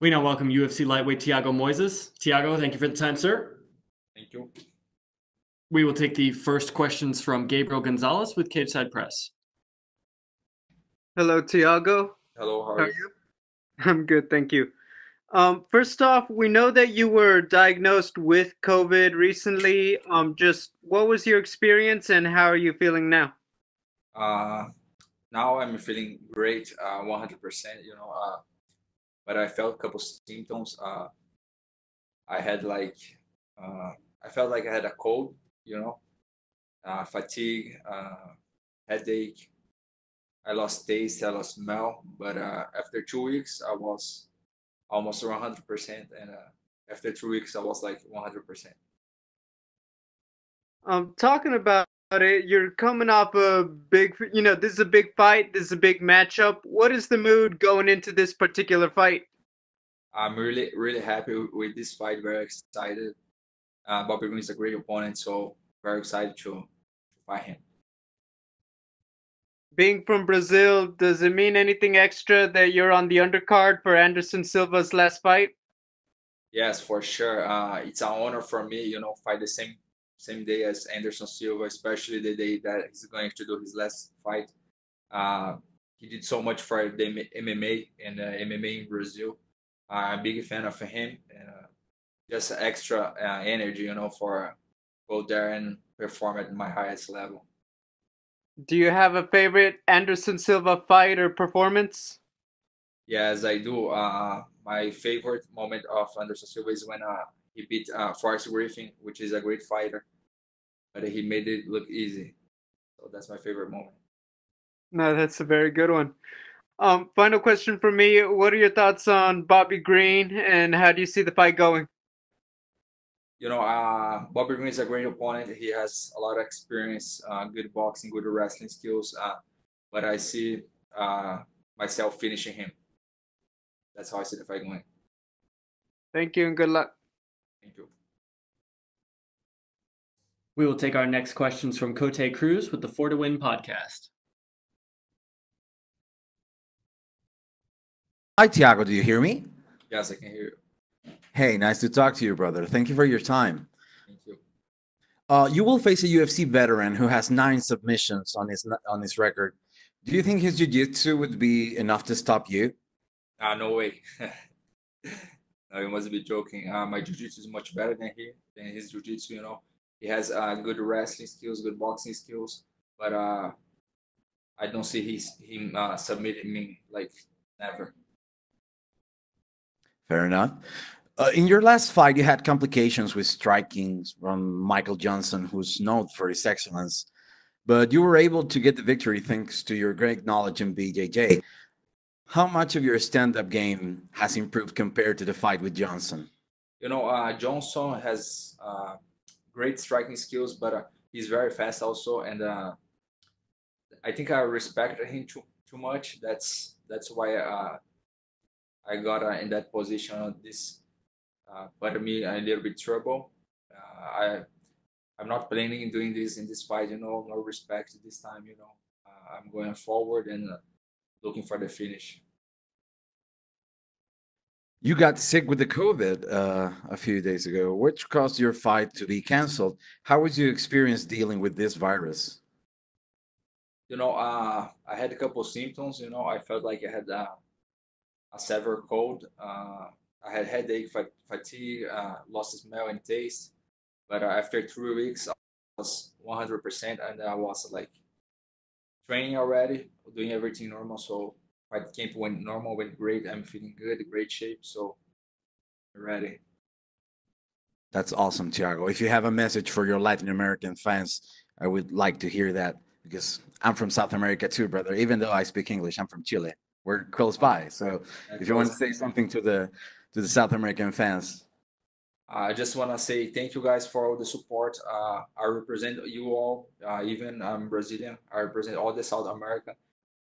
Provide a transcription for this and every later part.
We now welcome UFC lightweight Thiago Moises. Thiago, thank you for the time, sir. Thank you. We will take the first questions from Gabriel Gonzalez with Cageside Press. Hello, Thiago. Hello, how How are are you? you? I'm good, thank you. Um, first off, we know that you were diagnosed with COVID recently. Um, just what was your experience and how are you feeling now? Uh, now I'm feeling great, uh, 100%, you know, uh, but I felt a couple symptoms. Uh, I had like, uh, I felt like I had a cold, you know, uh, fatigue, uh, headache. I lost taste, I lost smell, but uh, after two weeks, I was almost 100%, and uh, after two weeks, I was like 100%. Um, talking about it, you're coming off a big, you know, this is a big fight, this is a big matchup. What is the mood going into this particular fight? I'm really, really happy with with this fight. Very excited. Uh, Bobby Green is a great opponent, so very excited to, to fight him. Being from Brazil, does it mean anything extra that you're on the undercard for Anderson Silva's last fight? Yes, for sure. Uh, it's an honor for me, you know, fight the same same day as Anderson Silva, especially the day that he's going to do his last fight. Uh, he did so much for the MMA and uh, MMA in Brazil. I'm a big fan of him, uh, just extra uh, energy, you know, for go there and perform at my highest level. Do you have a favorite Anderson Silva fight or performance? Yes, I do. Uh, my favorite moment of Anderson Silva is when uh, he beat uh, Forrest Griffin, which is a great fighter, but he made it look easy. So that's my favorite moment. No, that's a very good one. Um, final question for me. What are your thoughts on Bobby Green and how do you see the fight going? You know, uh, Bobby Green is a great opponent. He has a lot of experience, uh, good boxing, good wrestling skills. Uh, but I see uh, myself finishing him. That's how I see the fight going. Thank you and good luck. Thank you. We will take our next questions from Cote Cruz with the Four to Win podcast. Hi, Thiago. Do you hear me? Yes, I can hear you. Hey, nice to talk to you, brother. Thank you for your time. Thank you. Uh, you will face a UFC veteran who has nine submissions on his on his record. Do you think his jiu-jitsu would be enough to stop you? Uh, no way. no, you must be joking. Uh, my jiu-jitsu is much better than he than his jiu-jitsu. You know, he has uh, good wrestling skills, good boxing skills, but uh, I don't see his him uh, submitting me like never. Fair enough. Uh, in your last fight, you had complications with striking from Michael Johnson, who's known for his excellence, but you were able to get the victory thanks to your great knowledge in BJJ. How much of your stand-up game has improved compared to the fight with Johnson? You know, uh, Johnson has uh, great striking skills, but uh, he's very fast also, and uh, I think I respect him too too much. That's that's why uh, I got uh, in that position. This uh, put me a little bit trouble. Uh, I I'm not planning on doing this in this fight. You know, no respect this time. You know, I'm going forward and looking for the finish. You got sick with the COVID uh, a few days ago, which caused your fight to be canceled. How was your experience dealing with this virus? You know, uh, I had a couple symptoms. You know, I felt like I had uh, a severe cold. Uh, I had headache, fa- fatigue, uh, lost smell and taste. But after three weeks, I was 100%, and I was like training already, doing everything normal. So fight camp went normal, went great. I'm feeling good, great shape. So ready. That's awesome, Thiago. If you have a message for your Latin American fans, I would like to hear that because I'm from South America too, brother. Even though I speak English, I'm from Chile. We're close by. So if you want to say something to the to the South American fans, I just want to say thank you guys for all the support. Uh, I represent you all, uh, even I'm Brazilian. I represent all the South America,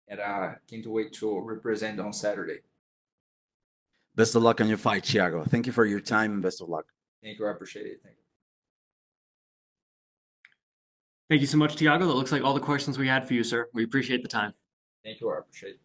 and uh, I can't wait to represent on Saturday. best of luck on your fight, Thiago. Thank you for your time and best of luck. Thank you. I appreciate it. Thank you. Thank you so much, Thiago. That looks like all the questions we had for you, sir. We appreciate the time. Thank you. I appreciate it.